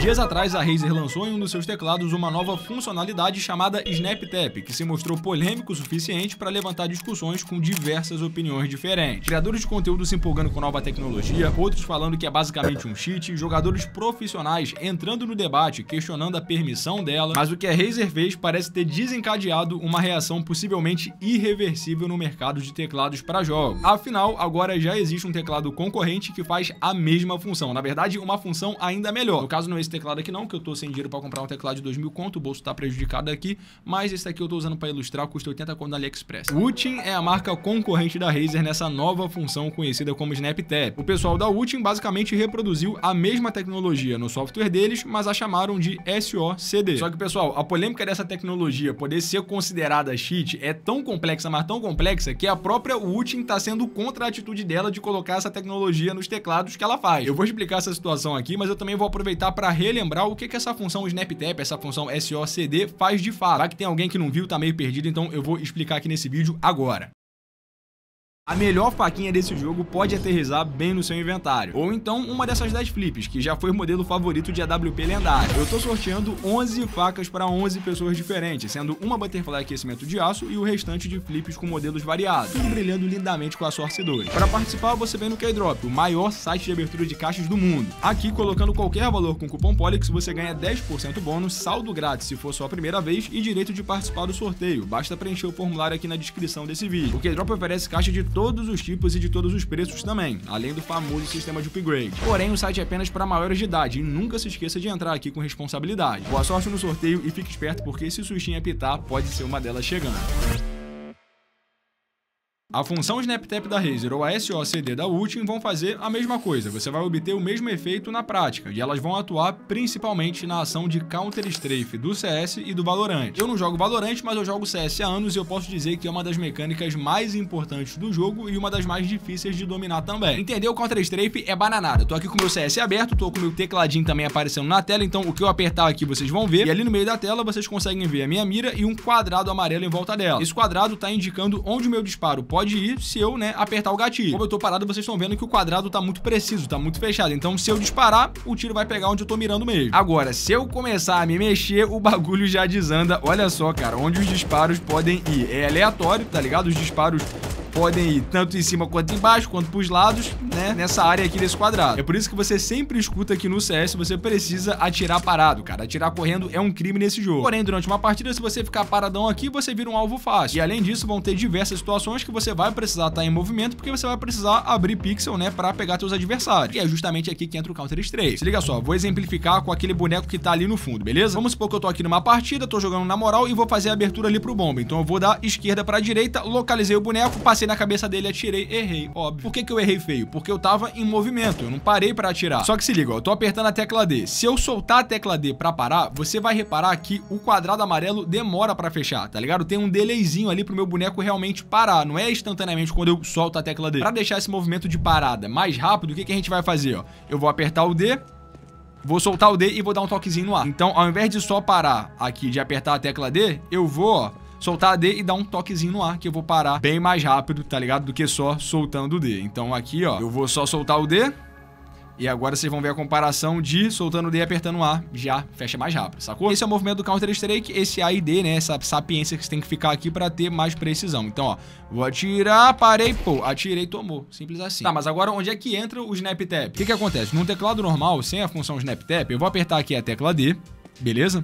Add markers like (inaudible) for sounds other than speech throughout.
Dias atrás, a Razer lançou em um dos seus teclados uma nova funcionalidade chamada Snap Tap, que se mostrou polêmico o suficiente para levantar discussões com diversas opiniões diferentes. Criadores de conteúdo se empolgando com nova tecnologia, outros falando que é basicamente um cheat, jogadores profissionais entrando no debate, questionando a permissão dela, mas o que a Razer fez parece ter desencadeado uma reação possivelmente irreversível no mercado de teclados para jogos. Afinal, agora já existe um teclado concorrente que faz a mesma função, na verdade, uma função ainda melhor. No caso, não é teclado aqui não, que eu tô sem dinheiro para comprar um teclado de 2000 conto, o bolso tá prejudicado aqui, mas esse aqui eu tô usando para ilustrar, custa 80 conto na AliExpress. Utin é a marca concorrente da Razer nessa nova função conhecida como SnapTap. O pessoal da Utin basicamente reproduziu a mesma tecnologia no software deles, mas a chamaram de SOCD. Só que, pessoal, a polêmica dessa tecnologia poder ser considerada cheat é tão complexa, mas tão complexa, que a própria Utin tá sendo contra a atitude dela de colocar essa tecnologia nos teclados que ela faz. Eu vou explicar essa situação aqui, mas eu também vou aproveitar para relembrar o que, que essa função SnapTap, essa função SOCD faz de fato. Vai que tem alguém que não viu, tá meio perdido, então eu vou explicar aqui nesse vídeo agora. A melhor faquinha desse jogo pode aterrizar bem no seu inventário, ou então uma dessas 10 flips, que já foi o modelo favorito de AWP lendário. Eu tô sorteando 11 facas para 11 pessoas diferentes, sendo uma Butterfly aquecimento de aço e o restante de flips com modelos variados, tudo brilhando lindamente com a Source 2. Para participar, você vem no K-Drop, o maior site de abertura de caixas do mundo. Aqui, colocando qualquer valor com cupom Polix, você ganha 10% bônus, saldo grátis se for sua primeira vez e direito de participar do sorteio. Basta preencher o formulário aqui na descrição desse vídeo. O K-Drop oferece caixa de todos os tipos e de todos os preços também, além do famoso sistema de upgrade. Porém, o site é apenas para maiores de idade e nunca se esqueça de entrar aqui com responsabilidade. Boa sorte no sorteio e fique esperto porque se o sushinho apitar, pode ser uma delas chegando. A função SnapTap da Razer ou a SOCD da Ultim vão fazer a mesma coisa, você vai obter o mesmo efeito na prática, e elas vão atuar principalmente na ação de Counter-Strafe do CS e do Valorant. Eu não jogo Valorant, mas eu jogo CS há anos e eu posso dizer que é uma das mecânicas mais importantes do jogo e uma das mais difíceis de dominar também. Entendeu? Counter-Strafe é bananada. Tô aqui com o meu CS aberto, tô com o meu tecladinho também aparecendo na tela, então o que eu apertar aqui vocês vão ver, e ali no meio da tela vocês conseguem ver a minha mira e um quadrado amarelo em volta dela. Esse quadrado tá indicando onde o meu disparo pode pode ir se eu, né, apertar o gatilho. Como eu tô parado, vocês estão vendo que o quadrado tá muito preciso, tá muito fechado. Então, se eu disparar, o tiro vai pegar onde eu tô mirando mesmo. Agora, se eu começar a me mexer, o bagulho já desanda. Olha só, cara, onde os disparos podem ir. É aleatório, tá ligado? Os disparos podem ir tanto em cima quanto embaixo, quanto pros lados, né? Nessa área aqui desse quadrado. É por isso que você sempre escuta que no CS você precisa atirar parado, cara. Atirar correndo é um crime nesse jogo. Porém, durante uma partida, se você ficar paradão aqui, você vira um alvo fácil. E além disso, vão ter diversas situações que você vai precisar estar em movimento, porque você vai precisar abrir pixel, né, pra pegar seus adversários. E é justamente aqui que entra o Counter-Strike. Se liga só, vou exemplificar com aquele boneco que tá ali no fundo, beleza? Vamos supor que eu tô aqui numa partida, tô jogando na moral e vou fazer a abertura ali pro bomba. Então eu vou dar esquerda pra direita, localizei o boneco, passei passei na cabeça dele, atirei, errei, óbvio. Por que, que eu errei feio? Porque eu tava em movimento, eu não parei pra atirar. Só que se liga, ó, eu tô apertando a tecla D. Se eu soltar a tecla D pra parar, você vai reparar que o quadrado amarelo demora pra fechar, tá ligado? Tem um delayzinho ali pro meu boneco realmente parar, não é instantaneamente quando eu solto a tecla D. Pra deixar esse movimento de parada mais rápido, o que, que a gente vai fazer, ó? Eu vou apertar o D, Vou soltar o D e vou dar um toquezinho no ar. Então, ao invés de só parar aqui de apertar a tecla D, eu vou, ó, soltar a D e dar um toquezinho no ar, que eu vou parar bem mais rápido, tá ligado? Do que só soltando o D. Então aqui, ó, eu vou só soltar o D, e agora vocês vão ver a comparação de soltando o D e apertando o A, já fecha mais rápido, sacou? Esse é o movimento do Counter-Strike, esse A e D, né? Essa sapiência que você tem que ficar aqui pra ter mais precisão. Então, ó, vou atirar, parei, pô, atirei, tomou. Simples assim. Tá, mas agora onde é que entra o Snap Tap? O que que acontece? Num teclado normal, sem a função Snap Tap, eu vou apertar aqui a tecla D, beleza?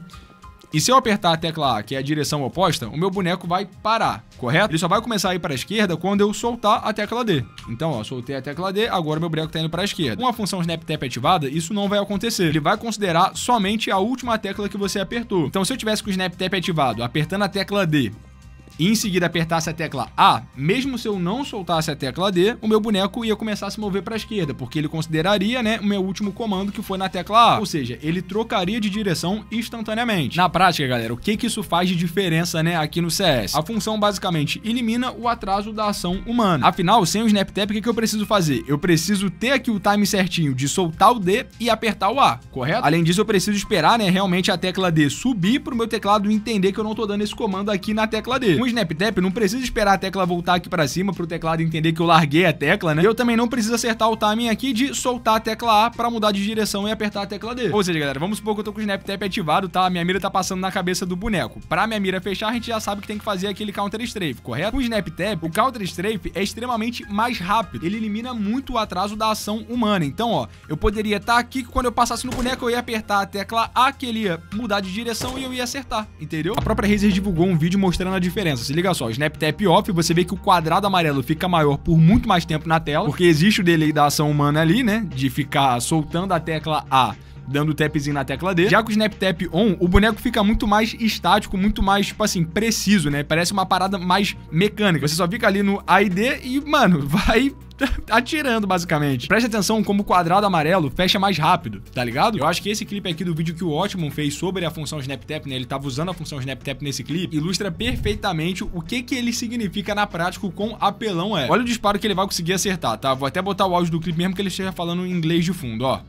E se eu apertar a tecla A, que é a direção oposta, o meu boneco vai parar, correto? Ele só vai começar a ir para a esquerda quando eu soltar a tecla D. Então, ó, soltei a tecla D, agora meu boneco está indo para a esquerda. Com a função Snap Tap ativada, isso não vai acontecer. Ele vai considerar somente a última tecla que você apertou. Então, se eu tivesse com o Snap Tap ativado, apertando a tecla D e em seguida apertasse a tecla A, mesmo se eu não soltasse a tecla D, o meu boneco ia começar a se mover para a esquerda, porque ele consideraria, né, o meu último comando que foi na tecla A. Ou seja, ele trocaria de direção instantaneamente. Na prática, galera, o que que isso faz de diferença, né, aqui no CS? A função basicamente elimina o atraso da ação humana. Afinal, sem o Snap Tap, o que, que eu preciso fazer? Eu preciso ter aqui o time certinho de soltar o D e apertar o A, correto? Além disso, eu preciso esperar, né, realmente a tecla D subir para o meu teclado entender que eu não tô dando esse comando aqui na tecla D. Um o Snap Tap, não precisa esperar a tecla voltar aqui para cima pro teclado entender que eu larguei a tecla, né? E eu também não preciso acertar o timing aqui de soltar a tecla A para mudar de direção e apertar a tecla D. Ou seja, galera, vamos supor que eu tô com o Snap Tap ativado, tá? A minha mira tá passando na cabeça do boneco. Pra minha mira fechar, a gente já sabe que tem que fazer aquele Counter Strafe, correto? Com o Snap Tap, o Counter Strafe é extremamente mais rápido. Ele elimina muito o atraso da ação humana. Então, ó, eu poderia estar tá aqui que quando eu passasse no boneco, eu ia apertar a tecla A, que ele ia mudar de direção e eu ia acertar, entendeu? A própria Razer divulgou um vídeo mostrando a diferença. Se liga só, Snap Tap Off, você vê que o quadrado amarelo fica maior por muito mais tempo na tela, porque existe o delay da ação humana ali, né? De ficar soltando a tecla A dando tapzinho na tecla D. Já com o Snap Tap On, o boneco fica muito mais estático, muito mais, tipo assim, preciso, né? Parece uma parada mais mecânica. Você só fica ali no A e D e, mano, (laughs) vai atirando, basicamente. Preste atenção como o quadrado amarelo fecha mais rápido, tá ligado? Eu acho que esse clipe aqui do vídeo que o Otmon fez sobre a função SnapTap, né? Ele tava usando a função SnapTap nesse clipe, ilustra perfeitamente o que que ele significa na prática, quão apelão é. Olha o disparo que ele vai conseguir acertar, tá? Vou até botar o áudio do clipe mesmo que ele esteja falando em inglês de fundo, ó.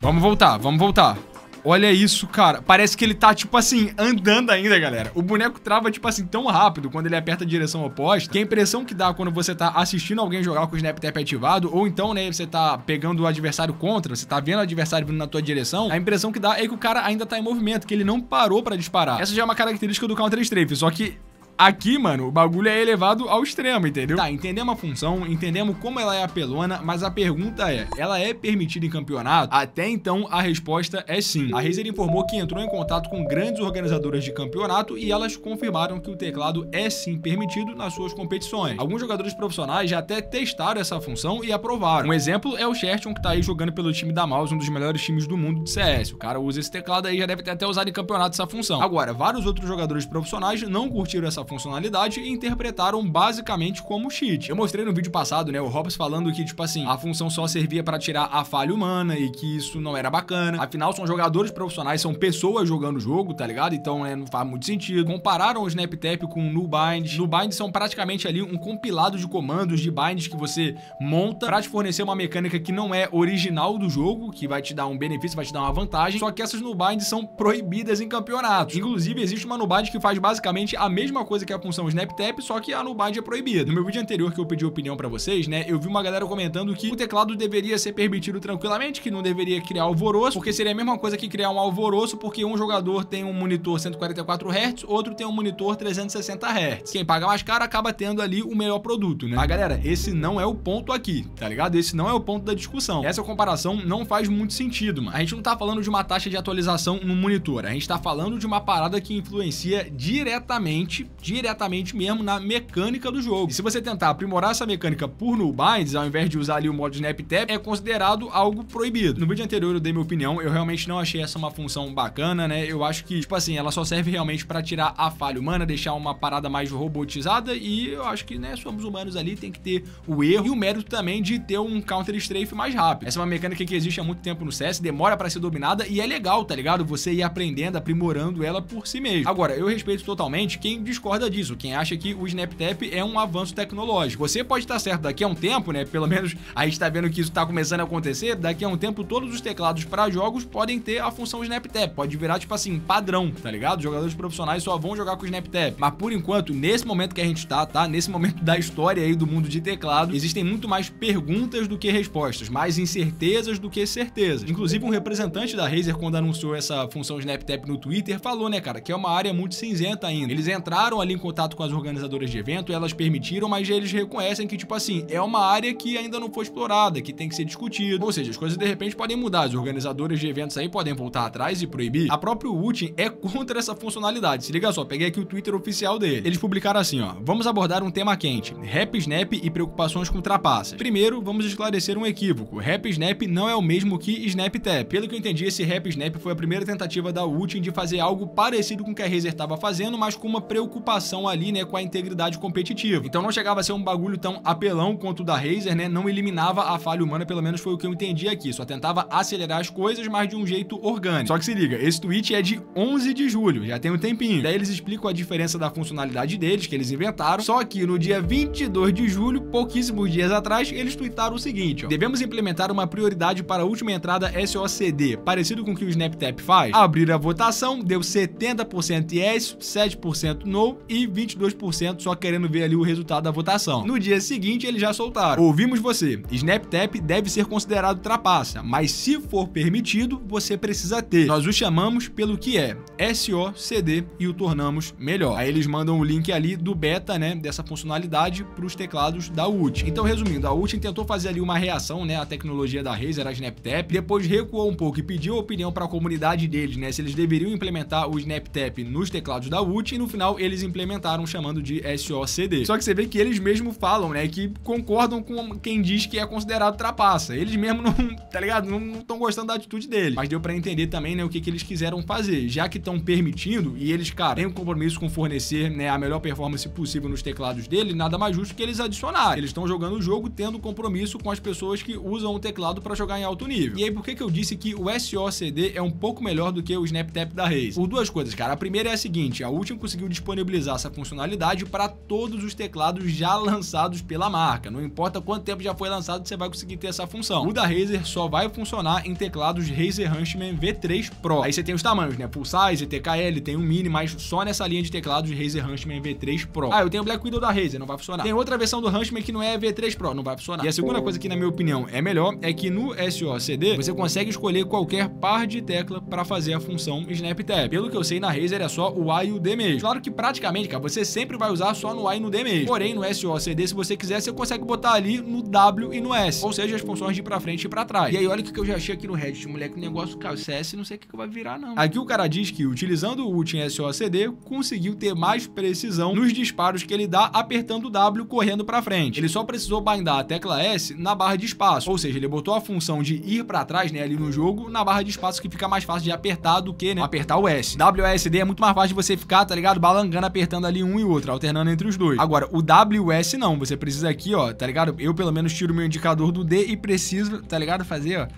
Vamos voltar, vamos voltar. Olha isso, cara. Parece que ele tá, tipo assim, andando ainda, galera. O boneco trava, tipo assim, tão rápido quando ele aperta a direção oposta, que a impressão que dá quando você tá assistindo alguém jogar com o Snap Tap ativado, ou então, né, você tá pegando o adversário contra, você tá vendo o adversário vindo na tua direção, a impressão que dá é que o cara ainda tá em movimento, que ele não parou pra disparar. Essa já é uma característica do Counter-Strafe, só que Aqui, mano, o bagulho é elevado ao extremo, entendeu? Tá, entendemos a função, entendemos como ela é apelona, mas a pergunta é, ela é permitida em campeonato? Até então, a resposta é sim. A Razer informou que entrou em contato com grandes organizadoras de campeonato e elas confirmaram que o teclado é sim permitido nas suas competições. Alguns jogadores profissionais já até testaram essa função e aprovaram. Um exemplo é o Sherton, que tá aí jogando pelo time da Mouse, um dos melhores times do mundo de CS. O cara usa esse teclado aí, já deve ter até usado em campeonato essa função. Agora, vários outros jogadores profissionais não curtiram essa funcionalidade e interpretaram basicamente como cheat. Eu mostrei no vídeo passado, né, o Hobbs falando que, tipo assim, a função só servia para tirar a falha humana e que isso não era bacana. Afinal, são jogadores profissionais, são pessoas jogando o jogo, tá ligado? Então, né, não faz muito sentido. Compararam o SnapTap com o NuBind. NuBind são praticamente ali um compilado de comandos de binds que você monta para te fornecer uma mecânica que não é original do jogo, que vai te dar um benefício, vai te dar uma vantagem, só que essas NuBinds são proibidas em campeonatos. Inclusive, existe uma NuBind que faz basicamente a mesma coisa que é a função SnapTap, só que a Nubind é proibida. No meu vídeo anterior que eu pedi opinião para vocês, né, eu vi uma galera comentando que o teclado deveria ser permitido tranquilamente, que não deveria criar alvoroço, porque seria a mesma coisa que criar um alvoroço, porque um jogador tem um monitor 144 Hz, outro tem um monitor 360 Hz. Quem paga mais caro acaba tendo ali o melhor produto, né? Mas galera, esse não é o ponto aqui, tá ligado? Esse não é o ponto da discussão. Essa comparação não faz muito sentido, mano. A gente não tá falando de uma taxa de atualização no monitor, a gente tá falando de uma parada que influencia diretamente, diretamente mesmo na mecânica do jogo. E se você tentar aprimorar essa mecânica por nullbinds, ao invés de usar ali o modo snap tap, é considerado algo proibido. No vídeo anterior eu dei minha opinião, eu realmente não achei essa uma função bacana, né? Eu acho que, tipo assim, ela só serve realmente para tirar a falha humana, deixar uma parada mais robotizada e eu acho que, né, somos humanos ali, tem que ter o erro e o mérito também de ter um counter strafe mais rápido. Essa é uma mecânica que existe há muito tempo no CS, demora para ser dominada e é legal, tá ligado? Você ir aprendendo, aprimorando ela por si mesmo. Agora, eu respeito totalmente quem discorda discorda disso, quem acha que o SnapTap é um avanço tecnológico. Você pode estar certo daqui a um tempo, né? Pelo menos a gente está vendo que isso está começando a acontecer. Daqui a um tempo, todos os teclados para jogos podem ter a função SnapTap. Pode virar, tipo assim, padrão, tá ligado? Jogadores profissionais só vão jogar com o SnapTap. Mas por enquanto, nesse momento que a gente está, tá? Nesse momento da história aí do mundo de teclado, existem muito mais perguntas do que respostas, mais incertezas do que certezas. Inclusive, um representante da Razer, quando anunciou essa função SnapTap no Twitter, falou, né, cara, que é uma área muito cinzenta ainda. Eles entraram ali em contato com as organizadoras de evento, elas permitiram, mas eles reconhecem que, tipo assim, é uma área que ainda não foi explorada, que tem que ser discutido. Ou seja, as coisas de repente podem mudar. As organizadoras de eventos aí podem voltar atrás e proibir. A própria Utin é contra essa funcionalidade. Se liga só, peguei aqui o Twitter oficial dele. Eles publicaram assim, ó. Vamos abordar um tema quente: Rap Snap e preocupações com trapaças. Primeiro, vamos esclarecer um equívoco. Rap Snap não é o mesmo que Snap Tap. Pelo que eu entendi, esse Rap Snap foi a primeira tentativa da Utin de fazer algo parecido com o que a Razer estava fazendo, mas com uma preocupação preocupação ali, né, com a integridade competitiva. Então não chegava a ser um bagulho tão apelão quanto o da Razer, né? Não eliminava a falha humana, pelo menos foi o que eu entendi aqui. Só tentava acelerar as coisas, mas de um jeito orgânico. Só que se liga, esse tweet é de 11 de julho, já tem um tempinho. Daí eles explicam a diferença da funcionalidade deles, que eles inventaram. Só que no dia 22 de julho, pouquíssimos dias atrás, eles tweetaram o seguinte, ó. Devemos implementar uma prioridade para a última entrada SOCD, parecido com o que o SnapTap faz. Abrir a votação, deu 70% yes, 7% no e 22% só querendo ver ali o resultado da votação. No dia seguinte, eles já soltaram. Ouvimos você. SnapTap deve ser considerado trapaça, mas se for permitido, você precisa ter. Nós o chamamos pelo que é, SOCD e o tornamos melhor. Aí eles mandam o link ali do beta, né, dessa funcionalidade para os teclados da UT. Então, resumindo, a UT tentou fazer ali uma reação, né, à tecnologia da Razer, a SnapTap, depois recuou um pouco e pediu opinião para a comunidade deles, né, se eles deveriam implementar o SnapTap nos teclados da UT e no final eles implementaram chamando de SOCD. Só que você vê que eles mesmo falam, né, que concordam com quem diz que é considerado trapaça. Eles mesmo não, tá ligado? Não estão gostando da atitude dele. Mas deu para entender também, né, o que, que eles quiseram fazer. Já que estão permitindo e eles, cara, têm um compromisso com fornecer, né, a melhor performance possível nos teclados dele, nada mais justo que eles adicionarem. Eles estão jogando o jogo tendo compromisso com as pessoas que usam o teclado para jogar em alto nível. E aí, por que que eu disse que o SOCD é um pouco melhor do que o SnapTap da Razer? Por duas coisas, cara. A primeira é a seguinte, a Ultim conseguiu disponibilizar essa funcionalidade para todos os teclados já lançados pela marca. Não importa quanto tempo já foi lançado, você vai conseguir ter essa função. O da Razer só vai funcionar em teclados Razer Huntsman V3 Pro. Aí você tem os tamanhos, né? Full size, TKL, tem um mini, mas só nessa linha de teclados Razer Huntsman V3 Pro. Ah, eu tenho o Black Widow da Razer, não vai funcionar. Tem outra versão do Huntsman que não é V3 Pro, não vai funcionar. E a segunda coisa que, na minha opinião, é melhor é que no SOCD você consegue escolher qualquer par de tecla para fazer a função SnapTap. Pelo que eu sei, na Razer é só o A e o D mesmo. Claro que praticamente, cara, você sempre vai usar só no A e no D mesmo. Porém, no SOCD, se você quiser, você consegue botar ali no W e no S. Ou seja, as funções de ir pra frente e pra trás. E aí, olha o que eu já achei aqui no Reddit, moleque, o negócio, cara, o CS não sei o que vai virar, não. Aqui o cara diz que, utilizando o Ultim SOCD, conseguiu ter mais precisão nos disparos que ele dá apertando o W correndo pra frente. Ele só precisou bindar a tecla S na barra de espaço. Ou seja, ele botou a função de ir pra trás, né, ali no jogo, na barra de espaço que fica mais fácil de apertar do que, né, apertar o S. WSD é muito mais fácil de você ficar, tá ligado? Balangando, apertando ali um e outro, alternando entre os dois. Agora, o WS não. Você precisa aqui, ó, tá ligado? Eu, pelo menos, tiro meu indicador do D e preciso, tá ligado? Fazer, ó,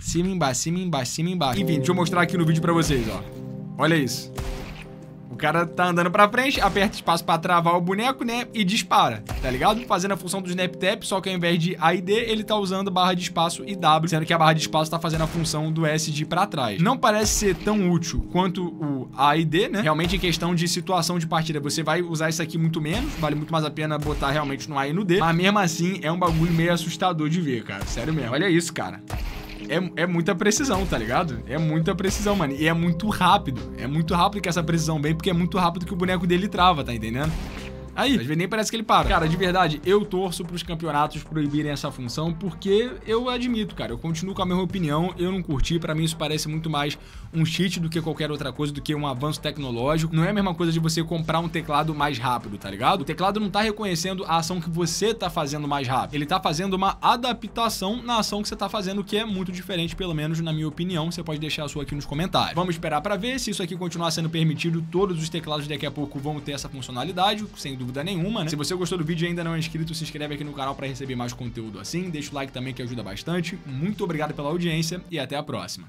cima, embaixo, cima, embaixo, cima, embaixo. Enfim, deixa eu mostrar aqui no vídeo pra vocês, ó. Olha isso. O cara tá andando pra frente, aperta espaço pra travar o boneco, né? E dispara, tá ligado? Fazendo a função do Snap Tap, só que ao invés de A e D, ele tá usando barra de espaço e W, sendo que a barra de espaço tá fazendo a função do S de ir pra trás. Não parece ser tão útil quanto o A e D, né? Realmente em questão de situação de partida, você vai usar isso aqui muito menos, vale muito mais a pena botar realmente no A e no D, mas mesmo assim é um bagulho meio assustador de ver, cara. Sério mesmo. Olha isso, cara é, é muita precisão, tá ligado? É muita precisão, mano. E é muito rápido. É muito rápido que essa precisão vem, porque é muito rápido que o boneco dele trava, tá entendendo? Aí, às vezes nem parece que ele para. Cara, de verdade, eu torço pros campeonatos proibirem essa função, porque eu admito, cara, eu continuo com a mesma opinião, eu não curti, para mim isso parece muito mais um cheat do que qualquer outra coisa, do que um avanço tecnológico. Não é a mesma coisa de você comprar um teclado mais rápido, tá ligado? O teclado não tá reconhecendo a ação que você tá fazendo mais rápido. Ele tá fazendo uma adaptação na ação que você tá fazendo, que é muito diferente, pelo menos na minha opinião. Você pode deixar a sua aqui nos comentários. Vamos esperar para ver se isso aqui continuar sendo permitido. Todos os teclados daqui a pouco vão ter essa funcionalidade, sem dúvida dúvida nenhuma, né? Se você gostou do vídeo e ainda não é inscrito, se inscreve aqui no canal para receber mais conteúdo assim. Deixa o like também que ajuda bastante. Muito obrigado pela audiência e até a próxima.